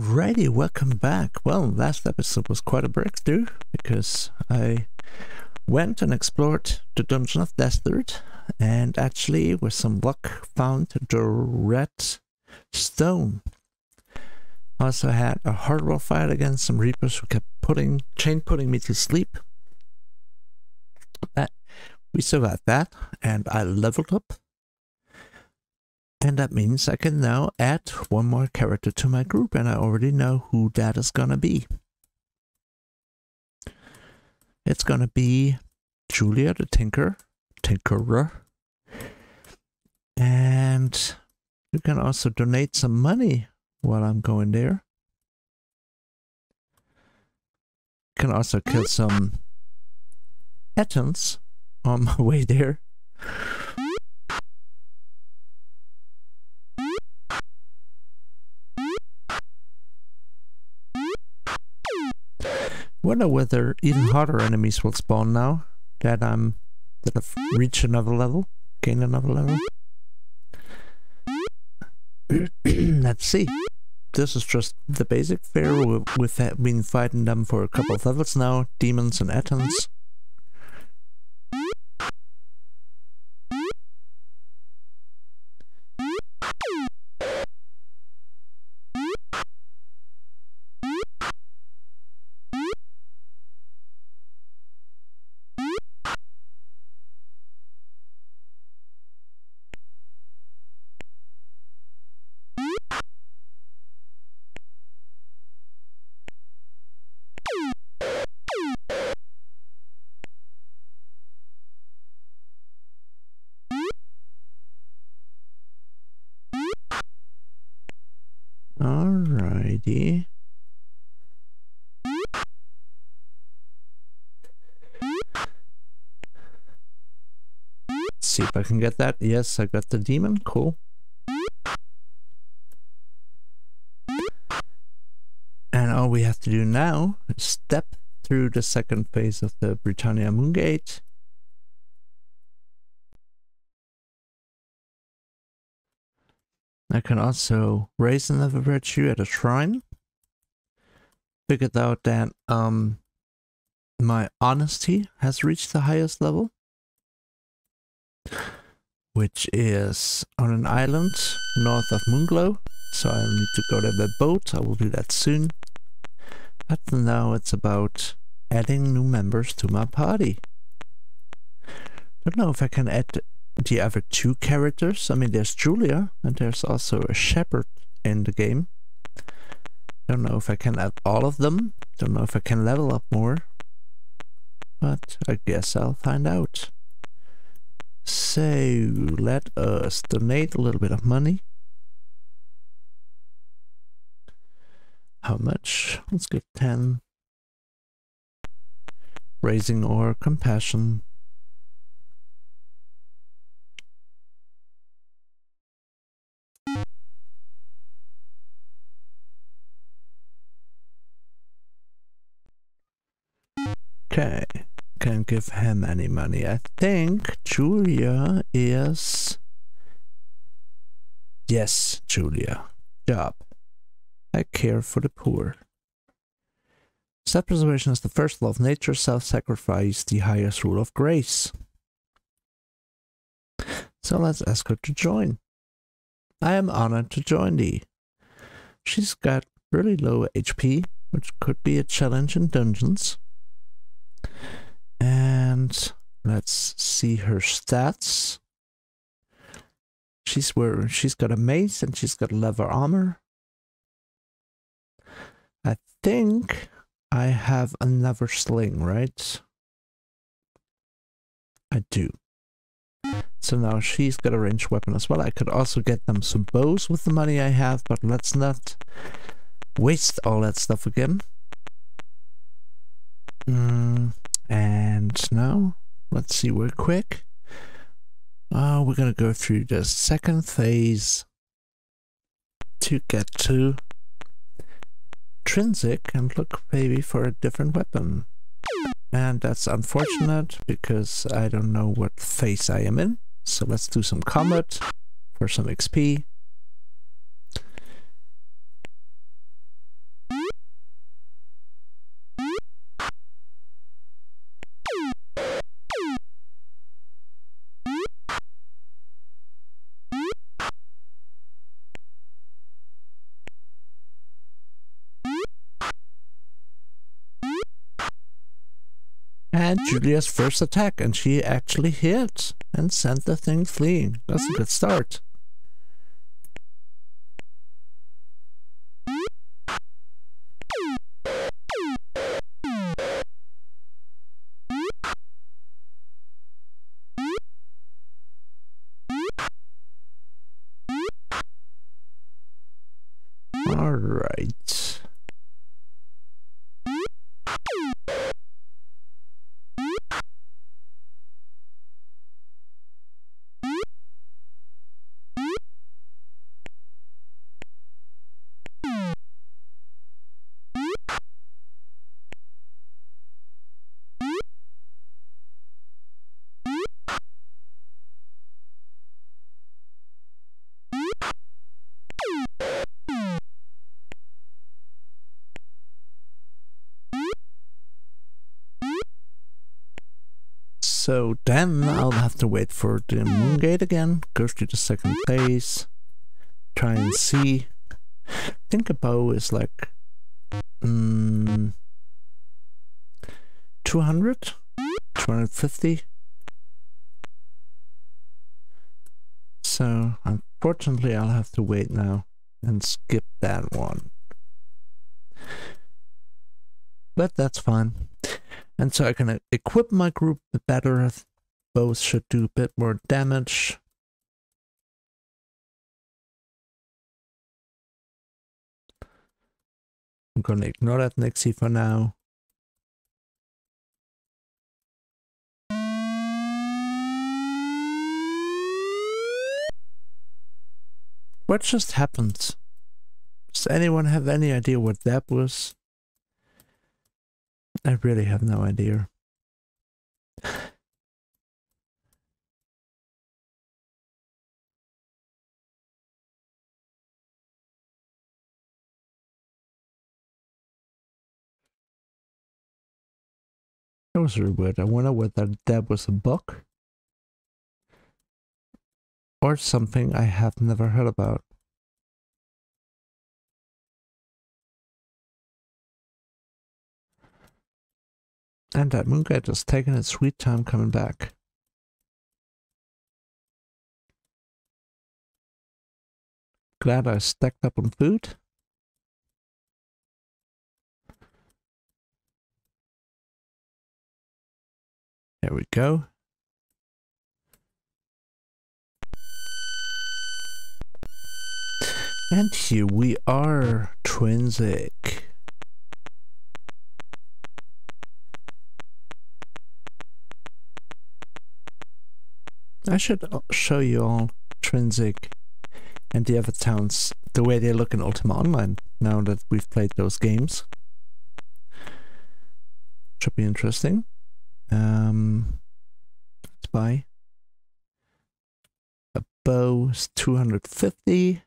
Alrighty, welcome back. Well, last episode was quite a breakthrough because I went and explored the Dungeon of Destard and actually, with some luck, found the red stone. Also had a hardware fight against some reapers who kept putting chain putting me to sleep. But we survived that, and I leveled up and that means I can now add one more character to my group and I already know who that is gonna be. It's gonna be Julia the Tinker, Tinkerer. And you can also donate some money while I'm going there. Can also kill some Ettins on my way there. Wonder whether even harder enemies will spawn now that I'm that I've reached another level, gained another level. Let's see. This is just the basic fare. We've been fighting them for a couple of levels now. Demons and Ettins. Let's see if I can get that. Yes, I got the demon. Cool. And all we have to do now is step through the second phase of the Britannia Moongate. I can also raise another virtue at a shrine. Figured out that um, my honesty has reached the highest level. Which is on an island north of Moonglow. So I need to go there by boat. I will do that soon. But now it's about adding new members to my party. Don't know if I can add the other two characters. I mean, there's Julia, and there's also a shepherd in the game. Don't know if I can add all of them. Don't know if I can level up more. But I guess I'll find out. So, let us donate a little bit of money. How much? Let's give 10. Raising or compassion. Okay, can't give him any money. I think Julia is... Yes, Julia. Job. I care for the poor. Self-preservation is the first law of nature, self-sacrifice the highest rule of grace. So let's ask her to join. I am honored to join thee. She's got really low HP, which could be a challenge in dungeons. And let's see her stats. She's where she's got a mace and she's got leather armor. I think I have another sling, right? I do. So now she's got a ranged weapon as well. I could also get them some bows with the money I have, but let's not waste all that stuff again. Mm, and now, let's see, we're quick. Uh, we're going to go through the second phase to get to Trinsic and look maybe for a different weapon. And that's unfortunate because I don't know what phase I am in. So let's do some combat for some XP. And Julia's first attack, and she actually hit and sent the thing fleeing. That's a good start. So then I'll have to wait for the moon gate again, go to the second place, try and see. I think a bow is like mm, 200, 250. So unfortunately I'll have to wait now and skip that one. But that's fine. And so I can equip my group better. Both should do a bit more damage. I'm to ignore that Nixie for now. What just happened? Does anyone have any idea what that was? I really have no idea. That was weird. I wonder whether that was a bug or something I have never heard about. And that Moongate has taken its sweet time coming back. Glad I stacked up on food. There we go. And here we are, Trinsic. I should show you all Trinsic and the other towns the way they look in Ultima Online now that we've played those games. Should be interesting. Um, let's buy a bow is 250.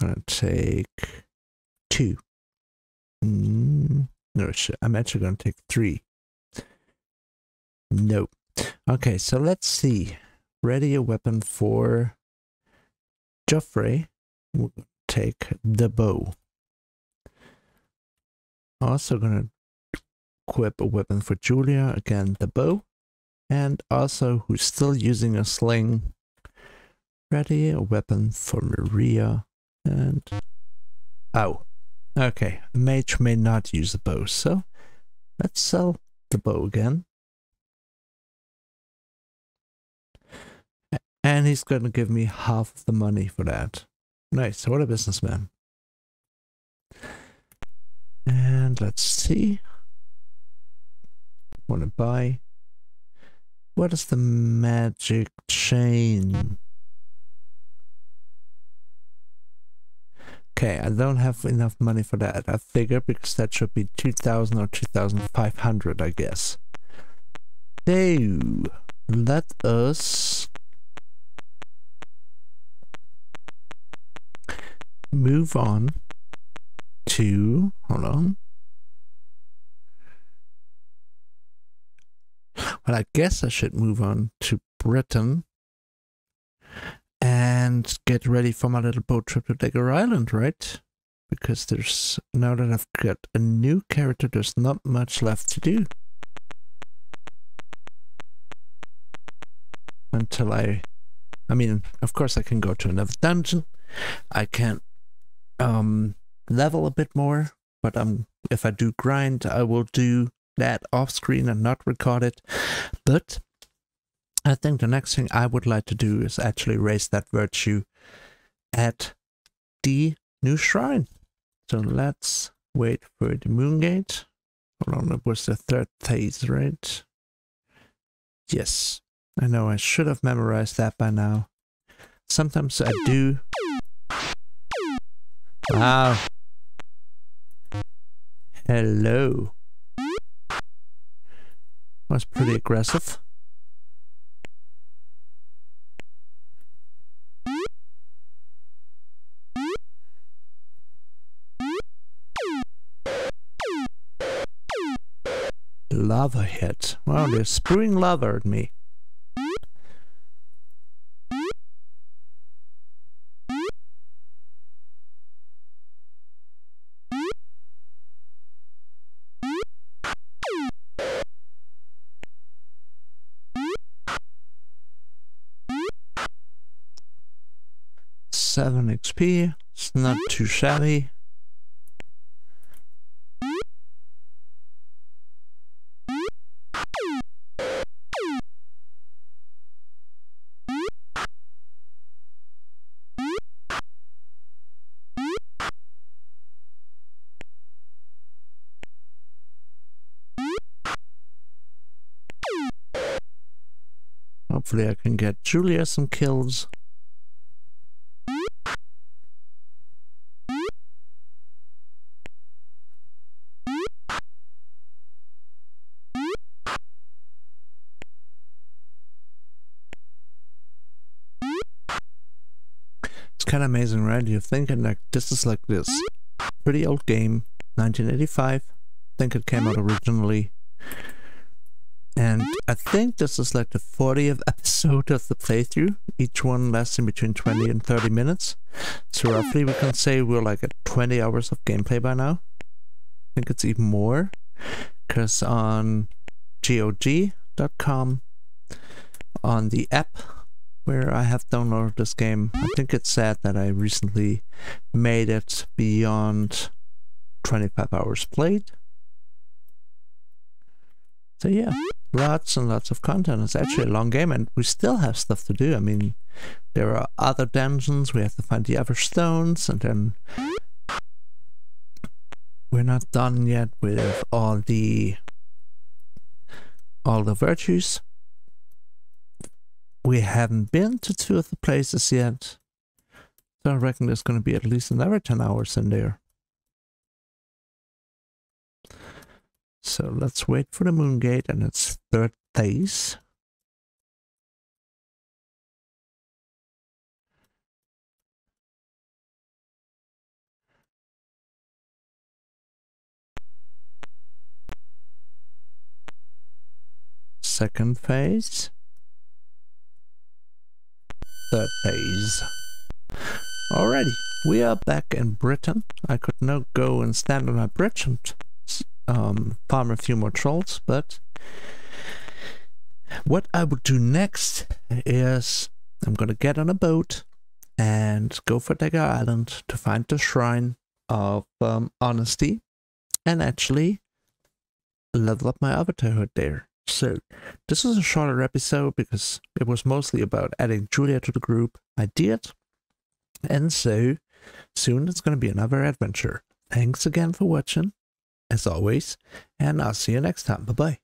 Gonna take two. Mm, no, I'm actually gonna take three. Nope. Okay, so let's see. Ready a weapon for Geoffrey. We'll take the bow. Also gonna equip a weapon for Julia. Again, the bow. And also, who's still using a sling. Ready a weapon for Mariah. And... Oh. Okay, a mage may not use a bow, so let's sell the bow again. And he's going to give me half the money for that. Nice. What a businessman. And let's see. Want to buy. What is the magic chain? Okay, I don't have enough money for that. I figure because that should be 2000 or 2500, I guess. So, let us move on to, hold on. Well, I guess I should move on to Britain and get ready for my little boat trip to Dagger Island, right? Because there's, now that I've got a new character, there's not much left to do. Until I, I mean, of course I can go to another dungeon. I can't um, level a bit more, but um, if I do grind, I will do that off screen and not record it. But I think the next thing I would like to do is actually raise that virtue at the new shrine. So let's wait for the moon gate. Hold on, it was the third phase, right? Yes. I know I should have memorized that by now. Sometimes I do. Wow. Hello. That's pretty aggressive. Lava hit. Wow, they're spewing lava at me. Seven XP. It's not too shabby. Hopefully I can get Julia some kills. Kind of amazing, right? You're thinking like this is like this pretty old game, 1985. I think it came out originally and I think this is like the 40th episode of the playthrough, each one lasting between 20 and 30 minutes. So roughly we can say we're like at 20 hours of gameplay by now. I think it's even more, because on GOG.com, on the app where I have downloaded this game, I think it's sad that I recently made it beyond 25 hours played. So yeah, lots and lots of content. It's actually a long game, and we still have stuff to do. I mean, there are other dungeons. We have to find the other stones, and then we're not done yet with all the all the virtues. We haven't been to two of the places yet. So I reckon there's going to be at least another 10 hours in there. So let's wait for the moon gate and its third phase. Second phase. Third phase. Alrighty, we are back in Britain. I could now go and stand on my bridge and um, farm a few more trolls, but what I would do next is I'm gonna get on a boat and go for Dagger Island to find the shrine of um, honesty and actually level up my avatar there. So this is a shorter episode because it was mostly about adding Julia to the group. I did. And so soon it's going to be another adventure. Thanks again for watching as always, and I'll see you next time. Bye bye.